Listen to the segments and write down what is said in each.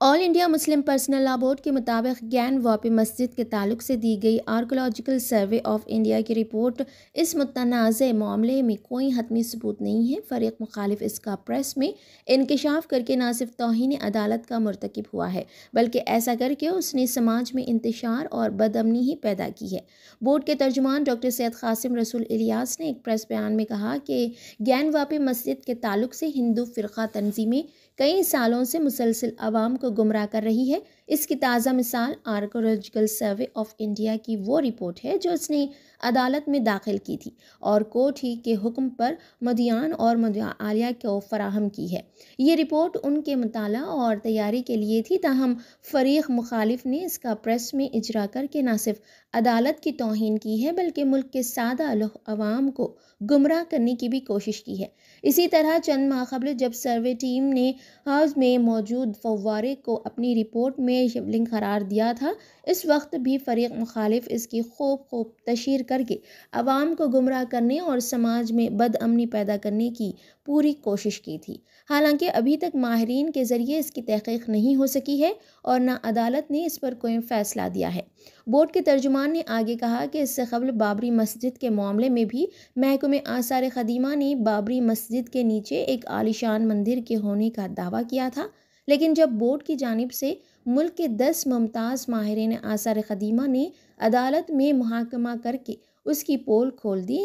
All India Muslim personal law board کے مطابق gain واپی مسجد کے تعلق سے دی گئی آرکولوجیکل سروے آف انڈیا کی رپورٹ، اس متنازع معاملے میں کوئی حتمی ثبوت نہیں ہے۔ فریق مخالف اس کا پریس میں انکشاف کر کے نہ صرف توہین عدالت کا مرتکب ہوا ہے، بلکہ ایسا کر کے اس نے سماج میں انتشار اور بدمنی ہی پیدا کی ہے۔ بورڈ کے ترجمان ڈاکٹر سید قاسم رسول الیاس نے ایک پریس بیان میں کہا کہ گین واپی مسجد کے تعلق سے ہندو فرقہ تنظیمیں کئی سالوں سے مسلسل عوام کو گمراہ کر رہی ہے اس کی تازہ مثال آرکولوجیکل سروے آف انڈیا کی وہ رپورٹ ہے جو اس نے عدالت میں داخل کی تھی اور کوٹ ہی کے حکم پر مدیان اور مدعا عالیہ کو فراہم کی ہے۔ یہ رپورٹ ان کے مطالعہ اور تیاری کے لیے تھی، تاہم فریق مخالف نے اس کا پریس میں اجرا کر کے نہ صرف عدالت کی توہین کی ہے، بلکہ ملک کے سادہ عوام کو گمراہ کرنے کی بھی کوشش کی ہے۔ اسی طرح چند ماہ قبل جب سروے ٹیم نے ہاؤس میں موجود فوارے کو اپنی رپورٹ میں شبلنگ قرار دیا تھا۔ اس وقت بھی فریق مخالف اس کی خوب خوب تشہیر کر کے عوام کو گمراہ کرنے اور سماج میں بد امنی پیدا کرنے کی پوری کوشش کی تھی۔ حالانکہ ابھی تک ماہرین کے ذریعے اس کی تحقیق نہیں ہو سکی ہے اور نہ عدالت نے اس پر کوئی فیصلہ دیا ہے۔ بورڈ کے ترجمان نے آگے کہا کہ اس سے قبل بابری مسجد کے معاملے میں بھی محکمہ آثار قدیمہ نے بابری مسجد کے نیچے ایک عالیشان مندر کے ہونے کا دعویٰ کیا تھا۔ لیکن جب بورڈ کی جانب سے ملک کے دس ممتاز ماہرین آثار قدیمہ نے عدالت میں محاکمہ کر کے اس کی پول کھول دی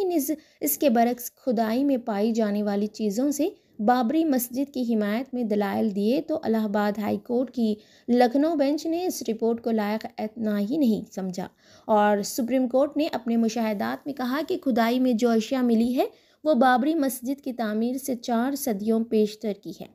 اس کے برعکس کھدائی میں پائی جانے والی چیزوں سے بابری مسجد کی حمایت میں دلائل دیے تو الہ آباد ہائی کورٹ کی لکھنؤ بینچ نے اس رپورٹ کو لائق اتنا ہی نہیں سمجھا۔ اور سپریم کورٹ نے اپنے مشاہدات میں کہا کہ کھدائی میں جو اشیاء ملی ہے، وہ بابری مسجد کی تعمیر سے چار صدیوں پیشتر کی ہے۔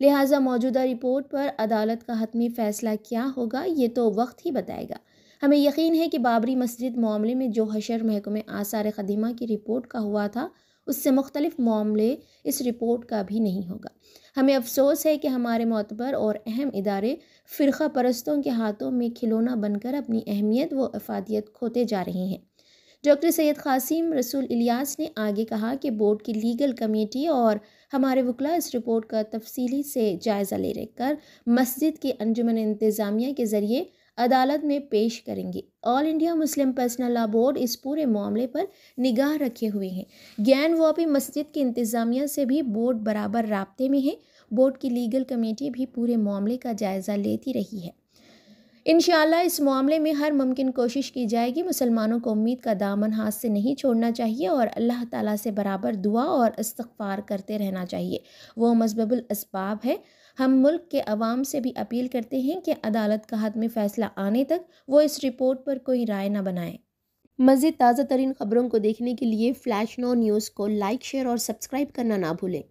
لہٰذا موجودہ رپورٹ پر عدالت کا حتمی فیصلہ کیا ہوگا یہ تو وقت ہی بتائے گا۔ ہمیں یقین ہے کہ بابری مسجد معاملے میں جو حشر محکمہ آثار قدیمہ کی رپورٹ کا ہوا تھا، اس سے مختلف معاملے اس رپورٹ کا بھی نہیں ہوگا۔ ہمیں افسوس ہے کہ ہمارے معتبر اور اہم ادارے فرقہ پرستوں کے ہاتھوں میں کھلونا بن کر اپنی اہمیت و افادیت کھوتے جا رہے ہیں۔ ڈاکٹر سید قاسم رسول الیاس نے آگے کہا کہ بورڈ کی لیگل کمیٹی اور ہمارے وکلا اس رپورٹ کا تفصیلی سے جائزہ لے رہ کر مسجد کی انجمن انتظامیہ کے ذریعے عدالت میں پیش کریں گے۔ All India Muslim personal law board اس پورے معاملے پر نگاہ رکھے ہوئے ہیں۔ گیان واپی مسجد کی انتظامیہ سے بھی بورڈ برابر رابطے میں ہے بورڈ کی لیگل کمیٹی بھی پورے معاملے کا جائزہ لیتی رہی ہے۔ انشاءاللہ اس معاملے میں ہر ممکن کوشش کی جائے گی۔ مسلمانوں کو امید کا دامن ہاتھ سے نہیں چھوڑنا چاہیے اور اللہ تعالیٰ سے برابر دعا اور استغفار کرتے رہنا چاہیے۔ وہ مذہب الاسباب ہے۔ ہم ملک کے عوام سے بھی اپیل کرتے ہیں کہ عدالت کا حد میں فیصلہ آنے تک وہ اس رپورٹ پر کوئی رائے نہ بنائیں مزید تازہ ترین خبروں کو دیکھنے کے لیے فلیش نو نیوز کو لائک، شیئر اور سبسکرائب کرنا نہ بھولیں۔